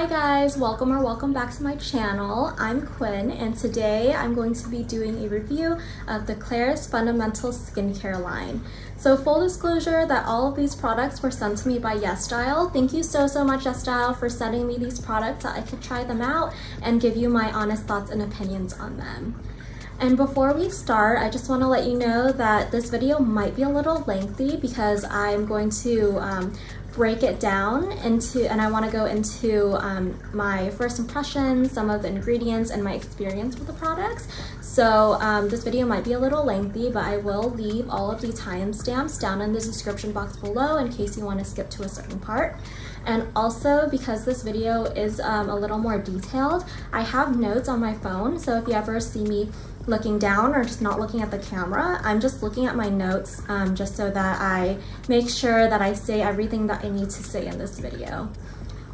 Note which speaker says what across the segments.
Speaker 1: Hi guys, welcome or welcome back to my channel. I'm Quynh and today I'm going to be doing a review of the Klairs Fundamental Skincare line. So full disclosure that all of these products were sent to me by YesStyle. Thank you so, so much YesStyle for sending me these products so I could try them out and give you my honest thoughts and opinions on them. And before we start, I just want to let you know that this video might be a little lengthy because I'm going to um, break it down into, and I want to go into um, my first impressions, some of the ingredients, and my experience with the products. So um, this video might be a little lengthy, but I will leave all of the timestamps down in the description box below in case you want to skip to a certain part. And also because this video is um, a little more detailed, I have notes on my phone. So if you ever see me looking down or just not looking at the camera, I'm just looking at my notes um, just so that I make sure that I say everything that I need to say in this video.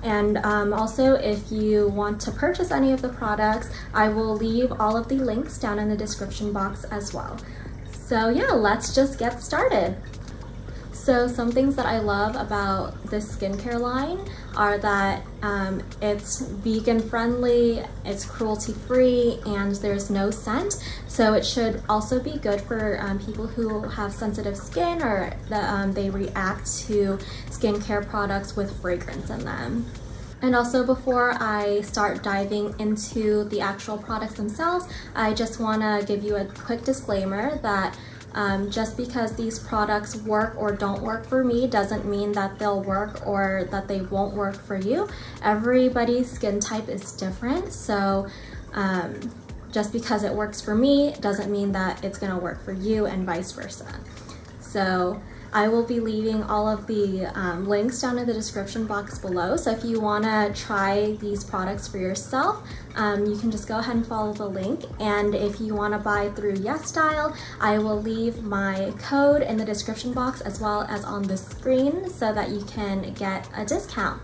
Speaker 1: And um, also, if you want to purchase any of the products, I will leave all of the links down in the description box as well. So yeah, let's just get started. So some things that I love about this skincare line are that um, it's vegan friendly, it's cruelty free, and there's no scent. So it should also be good for um, people who have sensitive skin or that um, they react to skincare products with fragrance in them. And also before I start diving into the actual products themselves, I just wanna give you a quick disclaimer that um, just because these products work or don't work for me doesn't mean that they'll work or that they won't work for you. Everybody's skin type is different, so um, just because it works for me doesn't mean that it's gonna work for you and vice versa. So I will be leaving all of the um, links down in the description box below. So if you wanna try these products for yourself, um, you can just go ahead and follow the link. And if you wanna buy through YesStyle, I will leave my code in the description box as well as on the screen so that you can get a discount.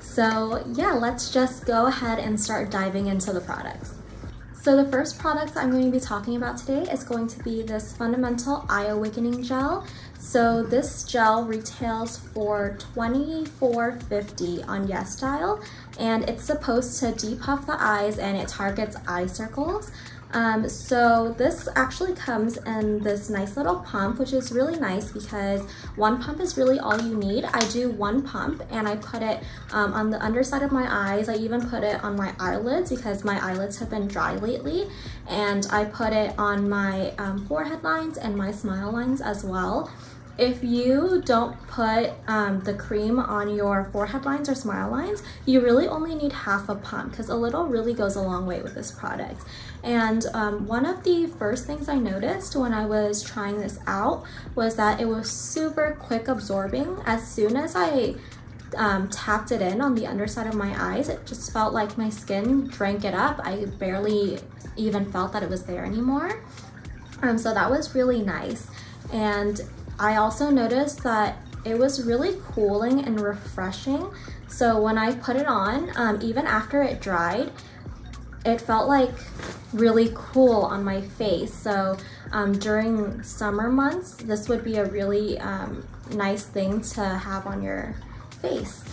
Speaker 1: So yeah, let's just go ahead and start diving into the products. So the first product I'm going to be talking about today is going to be this Fundamental Eye Awakening Gel. So this gel retails for $24.50 on YesStyle and it's supposed to depuff the eyes and it targets eye circles. Um, so this actually comes in this nice little pump, which is really nice because one pump is really all you need. I do one pump and I put it um, on the underside of my eyes. I even put it on my eyelids because my eyelids have been dry lately. And I put it on my um, forehead lines and my smile lines as well. If you don't put um, the cream on your forehead lines or smile lines, you really only need half a pump because a little really goes a long way with this product. And um, one of the first things I noticed when I was trying this out was that it was super quick absorbing. As soon as I um, tapped it in on the underside of my eyes, it just felt like my skin drank it up. I barely even felt that it was there anymore. Um, so that was really nice. And I also noticed that it was really cooling and refreshing. So when I put it on, um, even after it dried, it felt like really cool on my face. So um, during summer months, this would be a really um, nice thing to have on your face.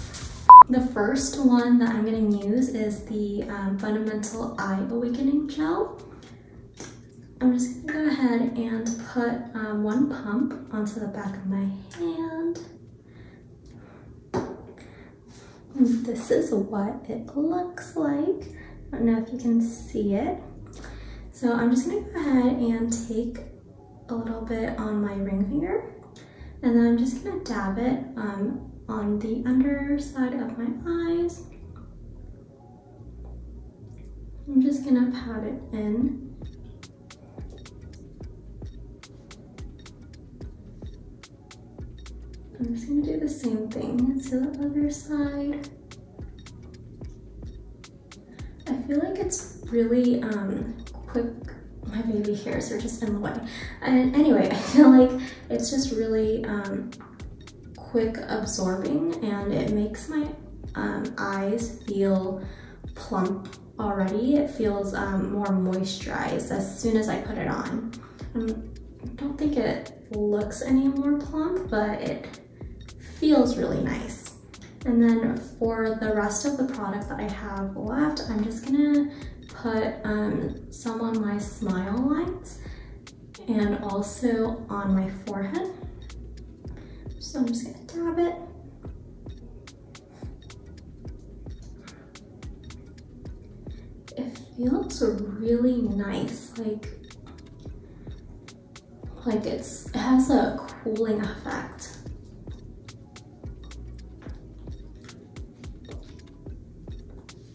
Speaker 1: The first one that I'm gonna use is the um, Fundamental Eye Awakening Gel. I'm just gonna go ahead and put um, one pump onto the back of my hand. And this is what it looks like. I don't know if you can see it. So I'm just gonna go ahead and take a little bit on my ring finger and then I'm just gonna dab it um, on the underside of my eyes. I'm just gonna pat it in I'm just gonna do the same thing to the other side. I feel like it's really um, quick. My baby hairs are just in the way. And anyway, I feel like it's just really um, quick absorbing and it makes my um, eyes feel plump already. It feels um, more moisturized as soon as I put it on. Um, I don't think it looks any more plump, but it feels really nice. And then for the rest of the product that I have left, I'm just gonna put um, some on my smile lines and also on my forehead. So I'm just gonna dab it. It feels really nice, like, like it's, it has a cooling effect.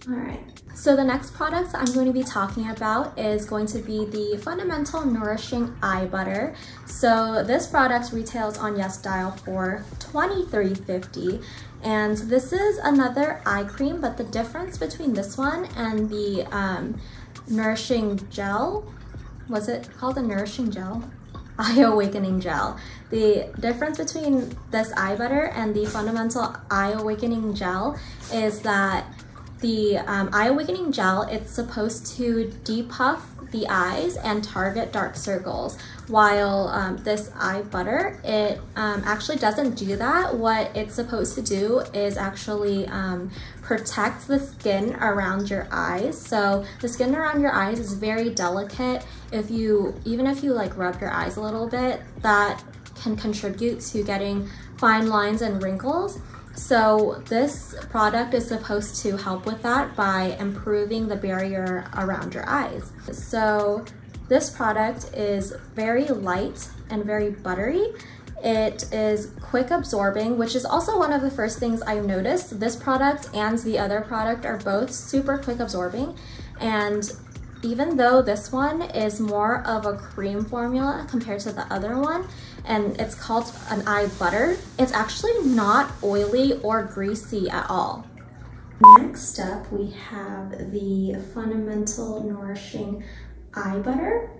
Speaker 1: All right. So the next product I'm going to be talking about is going to be the Fundamental Nourishing Eye Butter. So this product retails on YesStyle for $23.50 and this is another eye cream but the difference between this one and the um, Nourishing Gel, was it called a Nourishing Gel? Eye Awakening Gel. The difference between this eye butter and the Fundamental Eye Awakening Gel is that the um, Eye Awakening Gel, it's supposed to depuff the eyes and target dark circles, while um, this eye butter, it um, actually doesn't do that. What it's supposed to do is actually um, protect the skin around your eyes. So the skin around your eyes is very delicate. If you, even if you like rub your eyes a little bit, that can contribute to getting fine lines and wrinkles. So this product is supposed to help with that by improving the barrier around your eyes. So this product is very light and very buttery. It is quick absorbing, which is also one of the first things I noticed. This product and the other product are both super quick absorbing. And even though this one is more of a cream formula compared to the other one, and it's called an eye butter, it's actually not oily or greasy at all. Next up, we have the Fundamental Nourishing Eye Butter.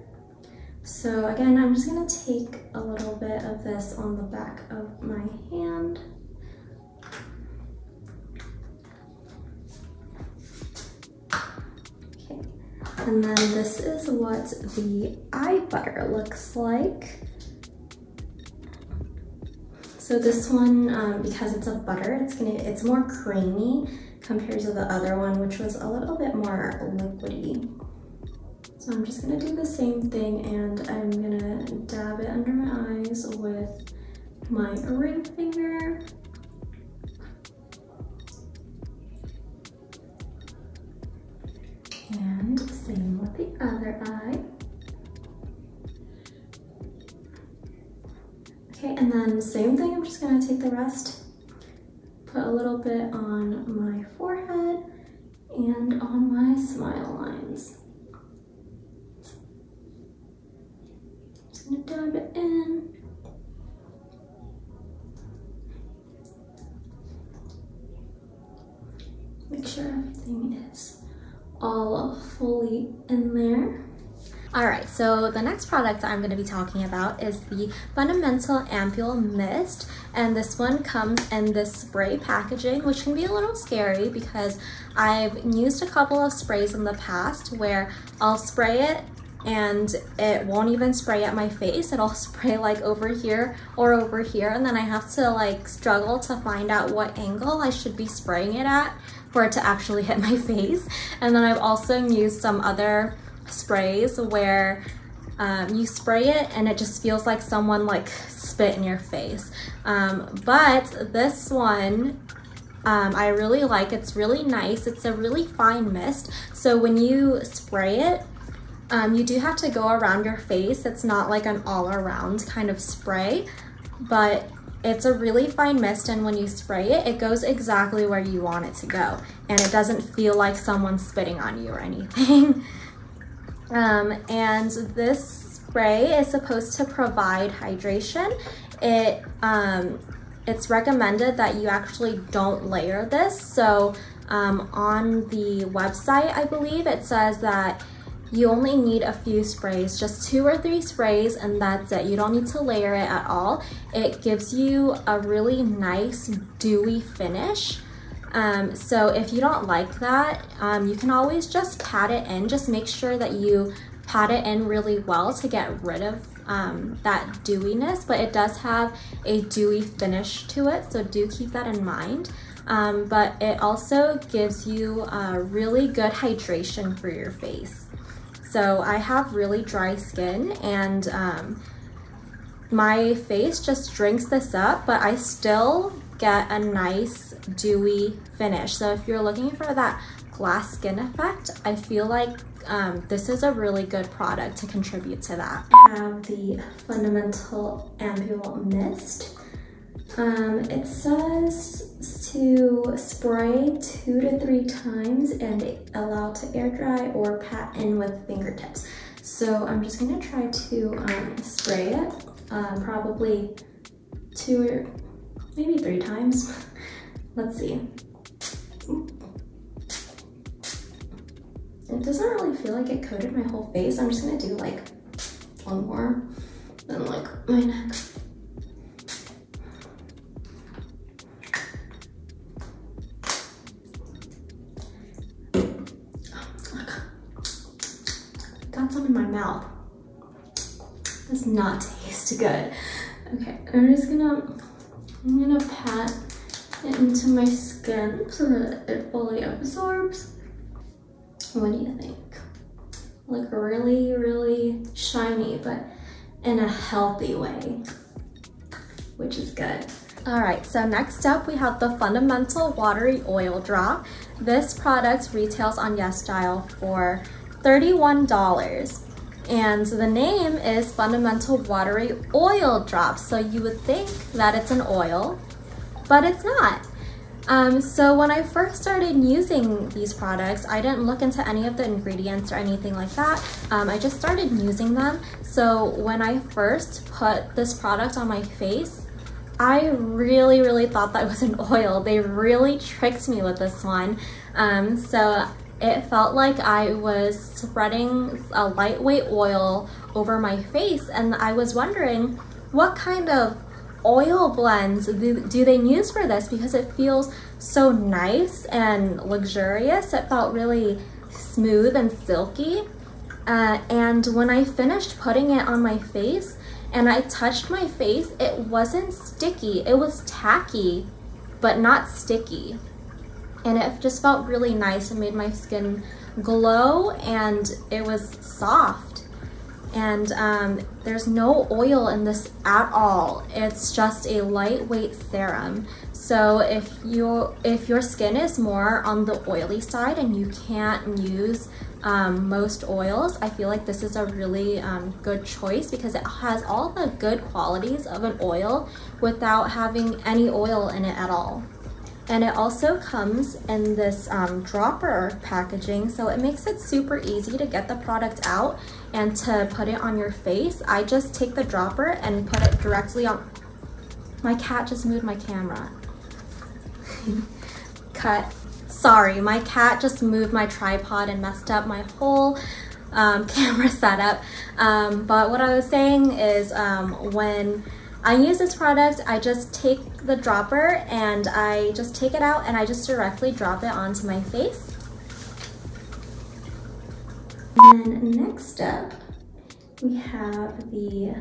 Speaker 1: So again, I'm just gonna take a little bit of this on the back of my hand. Okay, and then this is what the eye butter looks like. So this one, um, because it's a butter, it's gonna it's more creamy compared to the other one, which was a little bit more liquidy. So I'm just gonna do the same thing and I'm gonna dab it under my eyes with my ring finger. And same with the other eye. And then same thing, I'm just gonna take the rest, put a little bit on my forehead and on my smile lines. Just gonna dab it in. Make sure everything is all fully in there. All right, so the next product I'm gonna be talking about is the Fundamental Ampule Mist. And this one comes in this spray packaging, which can be a little scary because I've used a couple of sprays in the past where I'll spray it and it won't even spray at my face. It'll spray like over here or over here. And then I have to like struggle to find out what angle I should be spraying it at for it to actually hit my face. And then I've also used some other sprays where um, you spray it and it just feels like someone like spit in your face. Um, but this one, um, I really like. It's really nice. It's a really fine mist. So when you spray it, um, you do have to go around your face. It's not like an all around kind of spray, but it's a really fine mist and when you spray it, it goes exactly where you want it to go. And it doesn't feel like someone's spitting on you or anything. Um, and this spray is supposed to provide hydration. It um, It's recommended that you actually don't layer this. So um, on the website, I believe, it says that you only need a few sprays, just two or three sprays and that's it. You don't need to layer it at all. It gives you a really nice dewy finish. Um, so if you don't like that, um, you can always just pat it in. Just make sure that you pat it in really well to get rid of um, that dewiness, but it does have a dewy finish to it, so do keep that in mind. um, but it also gives you a really good hydration for your face. So I have really dry skin and um, my face just drinks this up, but I still get a nice dewy finish. So if you're looking for that glass skin effect, I feel like um, this is a really good product to contribute to that. I have the Fundamental Ampule Mist. Um, it says to spray two to three times and allow to air dry or pat in with fingertips. So I'm just gonna try to um, spray it, uh, probably two or maybe three times. Let's see. It doesn't really feel like it coated my whole face. I'm just gonna do like one more, then like my neck. Got some in my mouth. Does not taste good. Okay, I'm just gonna, I'm gonna pat it into my skin so that it fully absorbs. What do you think? Like really, really shiny, but in a healthy way, which is good. All right, so next up we have the Fundamental Watery Oil Drop. This product retails on YesStyle for $31. And the name is Fundamental Watery Oil Drop. So you would think that it's an oil, but it's not. Um, so when I first started using these products, I didn't look into any of the ingredients or anything like that. Um, I just started using them. So when I first put this product on my face, I really, really thought that was an oil. They really tricked me with this one. Um, so it felt like I was spreading a lightweight oil over my face and I was wondering what kind of oil blends do, they use for this because it feels so nice and luxurious. It felt really smooth and silky. Uh, and when I finished putting it on my face and I touched my face, it wasn't sticky. It was tacky, but not sticky. And it just felt really nice and made my skin glow and it was soft and um, there's no oil in this at all. It's just a lightweight serum. So if you if your skin is more on the oily side and you can't use um, most oils, I feel like this is a really um, good choice because it has all the good qualities of an oil without having any oil in it at all. And it also comes in this um, dropper packaging, so it makes it super easy to get the product out and to put it on your face. I just take the dropper and put it directly on. My cat just moved my camera. Cut. Sorry, my cat just moved my tripod and messed up my whole um, camera setup. Um, but what I was saying is um, when I use this product, I just take the dropper and I just take it out and I just directly drop it onto my face. And next up, we have the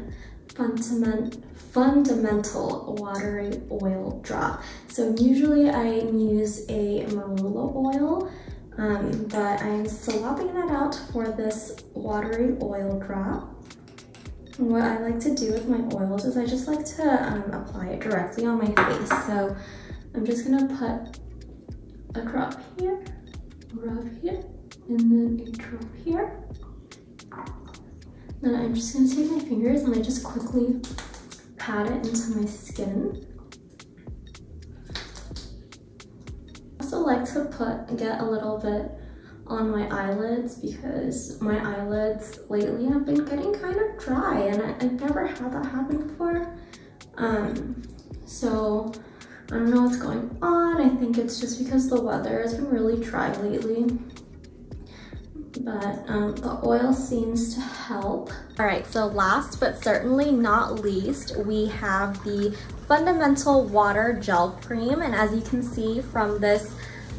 Speaker 1: fundament, fundamental watery oil drop. So usually I use a marula oil, um, but I'm swapping that out for this watery oil drop what I like to do with my oils is I just like to um, apply it directly on my face. So I'm just gonna put a drop here, rub here, and then a drop here. Then I'm just gonna take my fingers and I just quickly pat it into my skin. I also like to put, get a little bit on my eyelids because my eyelids lately have been getting kind of dry and I, have never had that happen before. Um, so I don't know what's going on. I think it's just because the weather has been really dry lately. But um, the oil seems to help. All right, so last but certainly not least, we have the Fundamental Water Gel Cream. And as you can see from this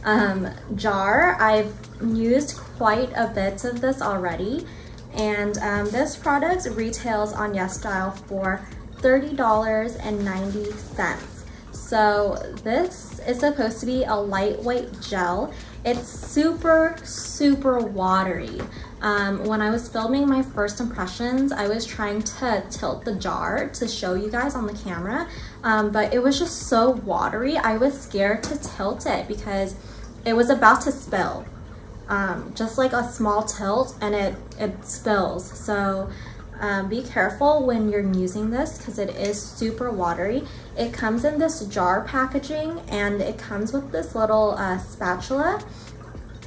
Speaker 1: um, jar. I've used quite a bit of this already. And um, this product retails on YesStyle for $30.90. So this is supposed to be a lightweight gel. It's super, super watery. Um, when I was filming my first impressions, I was trying to tilt the jar to show you guys on the camera, um, but it was just so watery. I was scared to tilt it because it was about to spill. Um, just like a small tilt and it, it spills. So um, be careful when you're using this because it is super watery. It comes in this jar packaging and it comes with this little uh, spatula.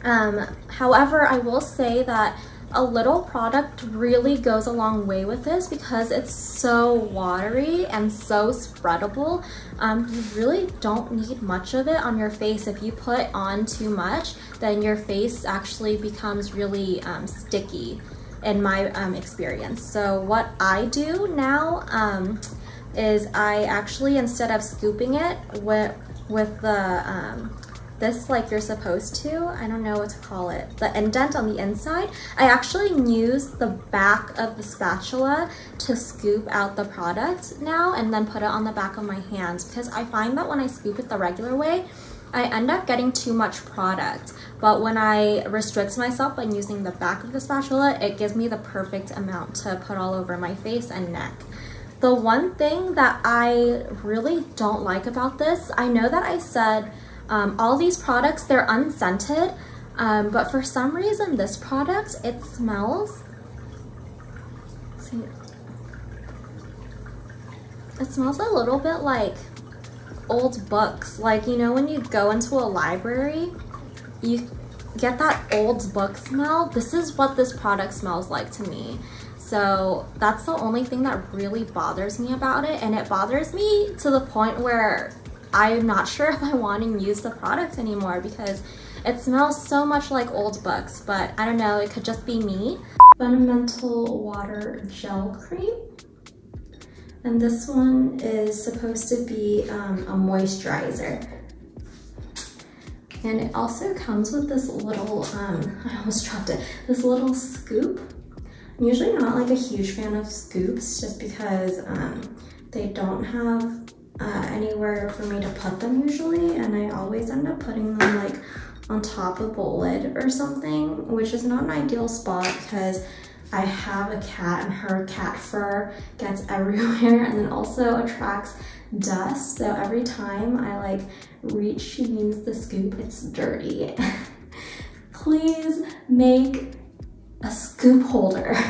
Speaker 1: Um, however, I will say that a little product really goes a long way with this because it's so watery and so spreadable. Um, you really don't need much of it on your face. If you put on too much, then your face actually becomes really um, sticky in my um, experience. So what I do now um, is I actually, instead of scooping it with, with the, um, this like you're supposed to, I don't know what to call it, the indent on the inside, I actually use the back of the spatula to scoop out the product now and then put it on the back of my hands because I find that when I scoop it the regular way, I end up getting too much product. But when I restrict myself by using the back of the spatula, it gives me the perfect amount to put all over my face and neck. The one thing that I really don't like about this, I know that I said um, all these products, they're unscented, um, but for some reason this product, it smells, it smells a little bit like old books. Like, you know, when you go into a library, you get that old book smell. This is what this product smells like to me. So that's the only thing that really bothers me about it. And it bothers me to the point where I'm not sure if I want to use the product anymore because it smells so much like old books, but I don't know, it could just be me. Fundamental Water Gel Cream. And this one is supposed to be um, a moisturizer. And it also comes with this little, um, I almost dropped it, this little scoop. I'm usually not like a huge fan of scoops just because um, they don't have uh, anywhere for me to put them usually. And I always end up putting them like on top of a lid or something, which is not an ideal spot because I have a cat and her cat fur gets everywhere and then also attracts dust. So every time I like reach to use the scoop, it's dirty. Please make a scoop holder.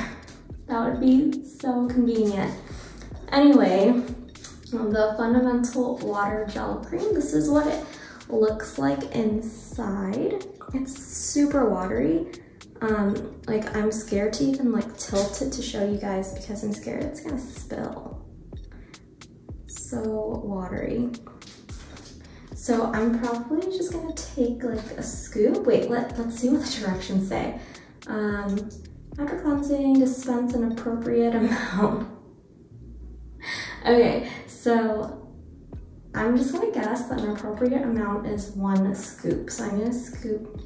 Speaker 1: That would be so convenient. Anyway, the Fundamental Water Gel Cream, this is what it looks like inside. It's super watery. Um, like I'm scared to even like tilt it to show you guys because I'm scared it's gonna spill. So watery. So I'm probably just gonna take like a scoop. Wait, let, let's see what the directions say. Um, after cleansing, dispense an appropriate amount. okay, so I'm just gonna guess that an appropriate amount is one scoop. So I'm gonna scoop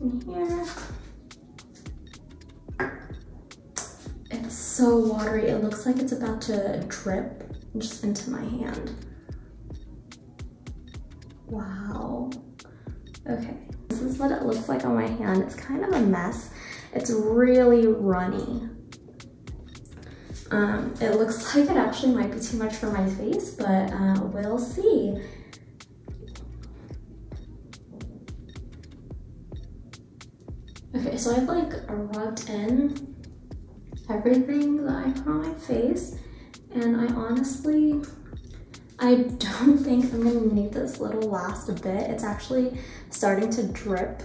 Speaker 1: in here. It's so watery. It looks like it's about to drip just into my hand. Wow. Okay, this is what it looks like on my hand. It's kind of a mess. It's really runny. Um, it looks like it actually might be too much for my face, but uh, we'll see. Okay, so I've like rubbed in everything that I put on my face and I honestly, I don't think I'm gonna need this little last bit. It's actually starting to drip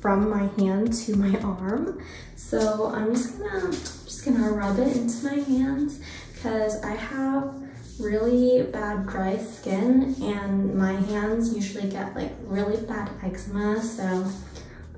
Speaker 1: from my hand to my arm. So I'm just gonna, just gonna rub it into my hands because I have really bad dry skin and my hands usually get like really bad eczema. So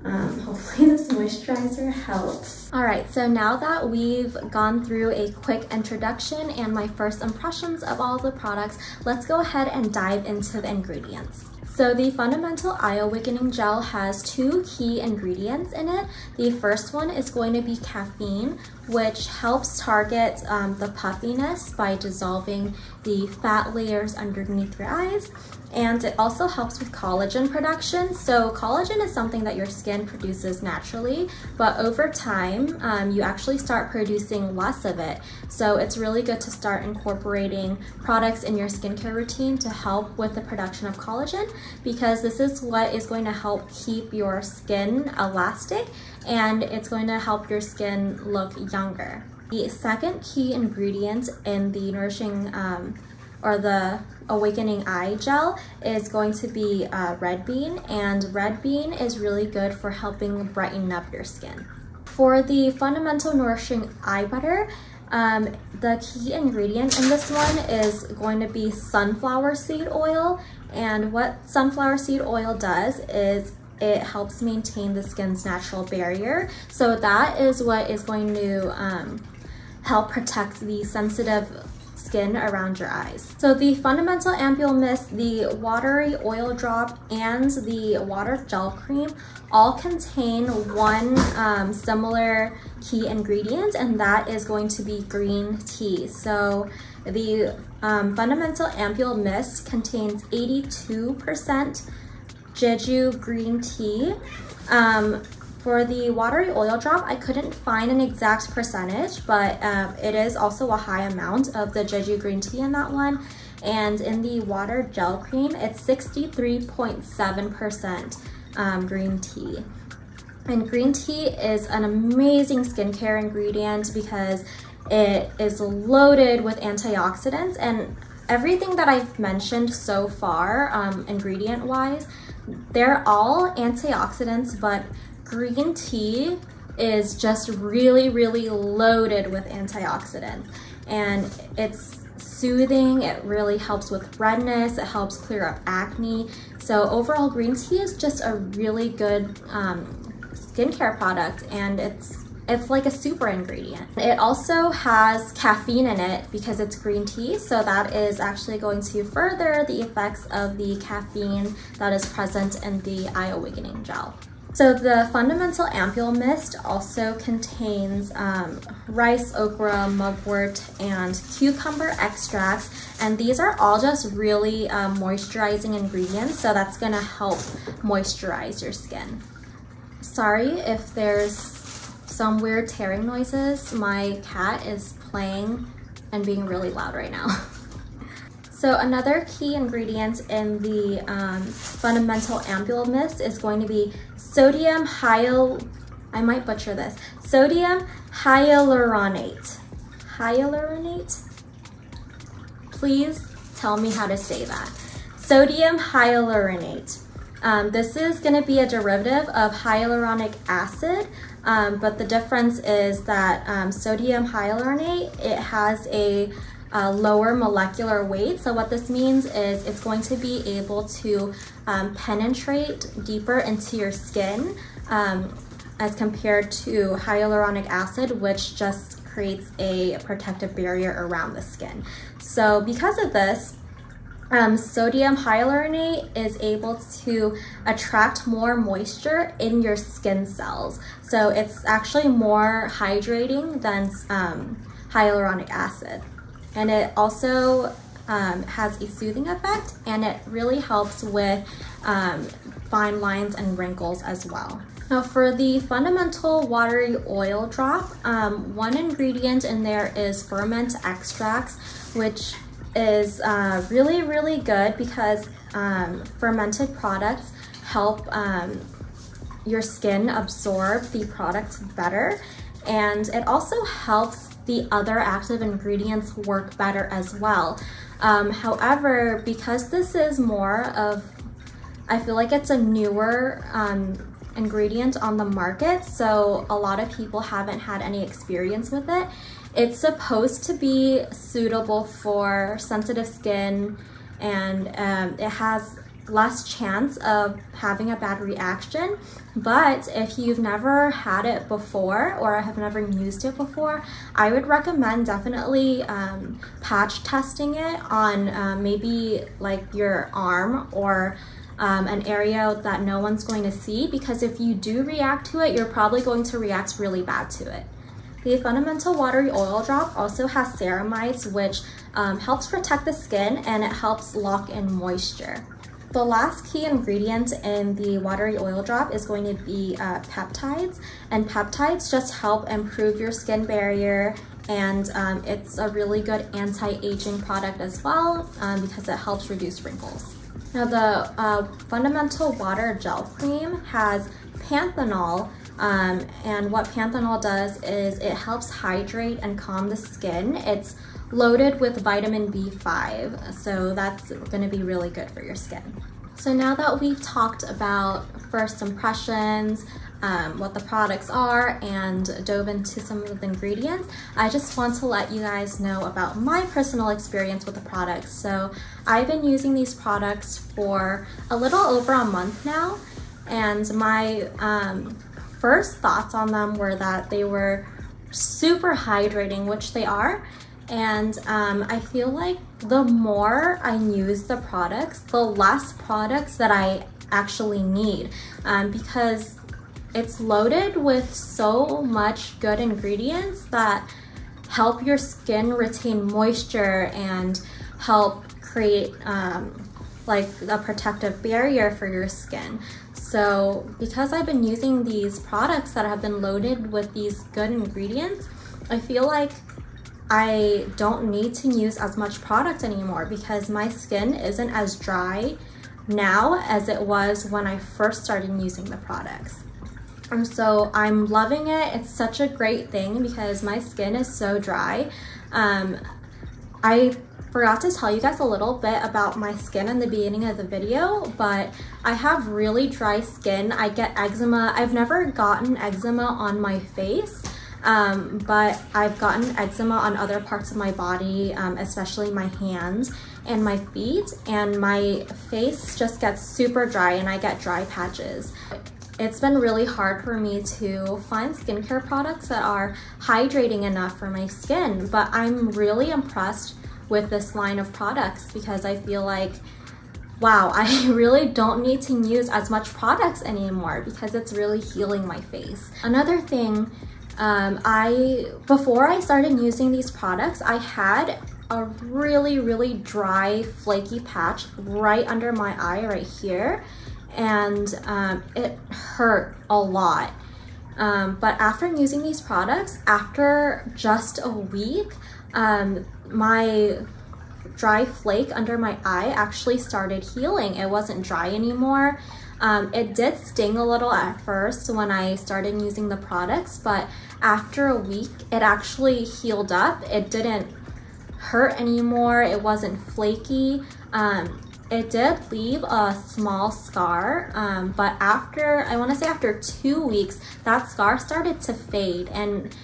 Speaker 1: um, hopefully this moisturizer helps. All right, so now that we've gone through a quick introduction and my first impressions of all the products, let's go ahead and dive into the ingredients. So the Fundamental Eye Awakening Gel has two key ingredients in it. The first one is going to be caffeine, which helps target um, the puffiness by dissolving the fat layers underneath your eyes and it also helps with collagen production. So collagen is something that your skin produces naturally, but over time, um, you actually start producing less of it. So it's really good to start incorporating products in your skincare routine to help with the production of collagen because this is what is going to help keep your skin elastic and it's going to help your skin look younger. The second key ingredient in the Nourishing um, or the Awakening Eye Gel is going to be uh, red bean and red bean is really good for helping brighten up your skin. For the Fundamental Nourishing Eye Butter, um, the key ingredient in this one is going to be sunflower seed oil and what sunflower seed oil does is it helps maintain the skin's natural barrier. So that is what is going to um, help protect the sensitive skin around your eyes. So the Fundamental Ampule Mist, the Watery Oil Drop, and the Water Gel Cream all contain one um, similar key ingredient, and that is going to be green tea. So the um, Fundamental Ampule Mist contains 82% Jeju green tea. Um, for the watery oil drop, I couldn't find an exact percentage, but um, it is also a high amount of the Jeju green tea in that one. And in the water gel cream, it's 63.7% um, green tea. And green tea is an amazing skincare ingredient because it is loaded with antioxidants and everything that I've mentioned so far, um, ingredient wise, they're all antioxidants, but green tea is just really, really loaded with antioxidants. And it's soothing, it really helps with redness, it helps clear up acne. So overall, green tea is just a really good um, skincare product and it's it's like a super ingredient. It also has caffeine in it because it's green tea, so that is actually going to further the effects of the caffeine that is present in the Eye Awakening gel. So the Fundamental Ampule Mist also contains um, rice, okra, mugwort, and cucumber extracts. And these are all just really um, moisturizing ingredients. So that's gonna help moisturize your skin. Sorry if there's some weird tearing noises. My cat is playing and being really loud right now. So another key ingredient in the um, fundamental ampule mist is going to be sodium hyal, I might butcher this, sodium hyaluronate. Hyaluronate? Please tell me how to say that. Sodium hyaluronate. Um, this is going to be a derivative of hyaluronic acid, um, but the difference is that um, sodium hyaluronate, it has a uh, lower molecular weight. So what this means is it's going to be able to um, penetrate deeper into your skin um, as compared to hyaluronic acid, which just creates a protective barrier around the skin. So because of this, um, sodium hyaluronate is able to attract more moisture in your skin cells. So it's actually more hydrating than um, hyaluronic acid and it also um, has a soothing effect and it really helps with um, fine lines and wrinkles as well. Now for the fundamental watery oil drop, um, one ingredient in there is ferment extracts, which is uh, really, really good because um, fermented products help um, your skin absorb the product better. And it also helps the other active ingredients work better as well. Um, however, because this is more of, I feel like it's a newer um, ingredient on the market, so a lot of people haven't had any experience with it. It's supposed to be suitable for sensitive skin and um, it has less chance of having a bad reaction. But if you've never had it before or have never used it before, I would recommend definitely um, patch testing it on uh, maybe like your arm or um, an area that no one's going to see because if you do react to it, you're probably going to react really bad to it. The Fundamental Watery Oil Drop also has ceramides, which um, helps protect the skin and it helps lock in moisture. The last key ingredient in the watery oil drop is going to be uh, peptides and peptides just help improve your skin barrier and um, it's a really good anti-aging product as well um, because it helps reduce wrinkles. Now the uh, Fundamental Water Gel Cream has panthenol um, and what panthenol does is it helps hydrate and calm the skin. It's loaded with vitamin B5, so that's gonna be really good for your skin. So now that we've talked about first impressions, um, what the products are, and dove into some of the ingredients, I just want to let you guys know about my personal experience with the products. So I've been using these products for a little over a month now, and my um, first thoughts on them were that they were super hydrating, which they are, and um, I feel like the more I use the products, the less products that I actually need um, because it's loaded with so much good ingredients that help your skin retain moisture and help create um, like a protective barrier for your skin. So because I've been using these products that have been loaded with these good ingredients, I feel like I don't need to use as much product anymore because my skin isn't as dry now as it was when I first started using the products. And so I'm loving it. It's such a great thing because my skin is so dry. Um, I forgot to tell you guys a little bit about my skin in the beginning of the video, but I have really dry skin. I get eczema. I've never gotten eczema on my face. Um, but I've gotten eczema on other parts of my body, um, especially my hands and my feet, and my face just gets super dry and I get dry patches. It's been really hard for me to find skincare products that are hydrating enough for my skin, but I'm really impressed with this line of products because I feel like wow, I really don't need to use as much products anymore because it's really healing my face. Another thing um, I Before I started using these products, I had a really, really dry, flaky patch right under my eye right here. And um, it hurt a lot. Um, but after using these products, after just a week, um, my dry flake under my eye actually started healing. It wasn't dry anymore. Um, it did sting a little at first when I started using the products, but after a week, it actually healed up. It didn't hurt anymore. It wasn't flaky. Um, it did leave a small scar, um, but after, I wanna say after two weeks, that scar started to fade and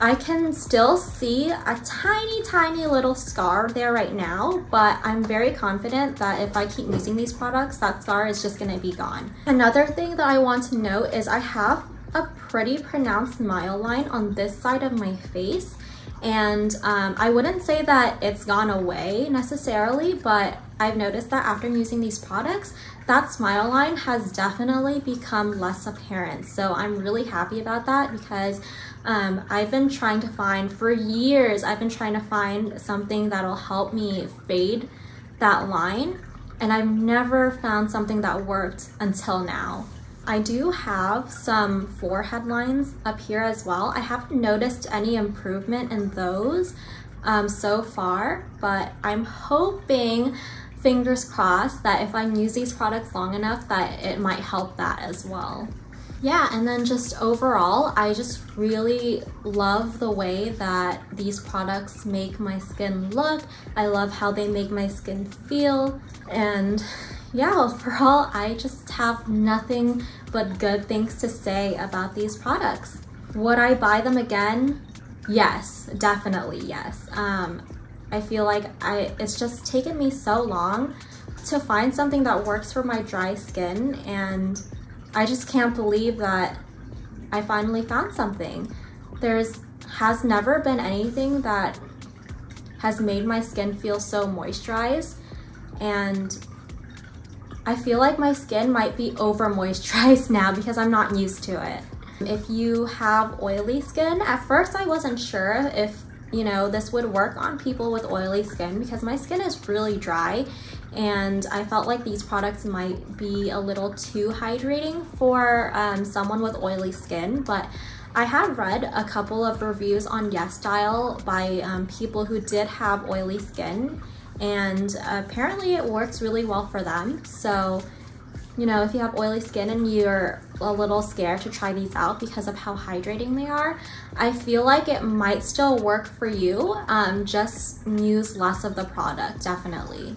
Speaker 1: I can still see a tiny, tiny little scar there right now, but I'm very confident that if I keep using these products, that scar is just gonna be gone. Another thing that I want to note is I have a pretty pronounced smile line on this side of my face. And um, I wouldn't say that it's gone away necessarily, but I've noticed that after using these products, that smile line has definitely become less apparent. So I'm really happy about that because um, I've been trying to find, for years, I've been trying to find something that'll help me fade that line. And I've never found something that worked until now. I do have some forehead lines up here as well. I haven't noticed any improvement in those um, so far, but I'm hoping, fingers crossed, that if I use these products long enough that it might help that as well. Yeah, and then just overall, I just really love the way that these products make my skin look. I love how they make my skin feel. And yeah, overall, I just have nothing but good things to say about these products. Would I buy them again? Yes, definitely yes. Um, I feel like I it's just taken me so long to find something that works for my dry skin and I just can't believe that I finally found something. There's has never been anything that has made my skin feel so moisturized and I feel like my skin might be over moisturized now because I'm not used to it. If you have oily skin, at first I wasn't sure if you know, this would work on people with oily skin because my skin is really dry and I felt like these products might be a little too hydrating for um, someone with oily skin, but I have read a couple of reviews on YesStyle by um, people who did have oily skin and apparently it works really well for them. So you know, if you have oily skin and you're a little scared to try these out because of how hydrating they are, I feel like it might still work for you. Um, just use less of the product, definitely.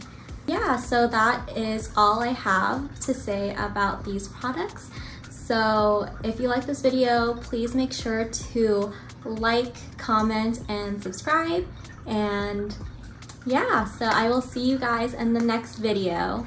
Speaker 1: Yeah, so that is all I have to say about these products. So if you like this video, please make sure to like, comment, and subscribe. And yeah, so I will see you guys in the next video.